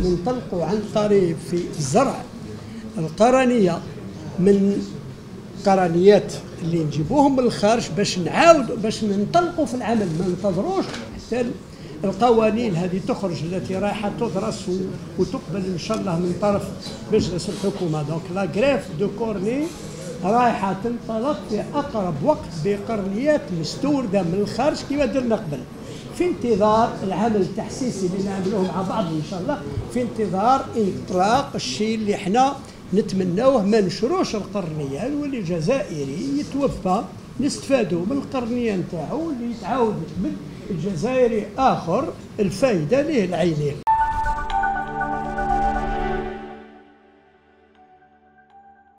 ننطلقوا عن طريق في الزرع. القرنية من قرنيات اللي نجيبوهم من الخارج باش نعاودوا باش ننطلقوا في العمل. ما ننتظروش حتى القوانين هذه تخرج التي رايحة تدرس وتقبل إن شاء الله من طرف مجلس الحكومة. donc la greffe de cornée رايحة تنطلق في أقرب وقت بقرنيات مستوردة من الخارج كما درنا قبل. في انتظار العمل التحسيسي اللي نعملوه مع بعض إن شاء الله في انتظار إطلاق الشيء اللي إحنا نتمناوه ما نشروش القرنية. يولي جزائري يتوفى نستفادوا من القرنية نتاعو اللي يتعاود من الجزائري آخر الفائده ليه العينين.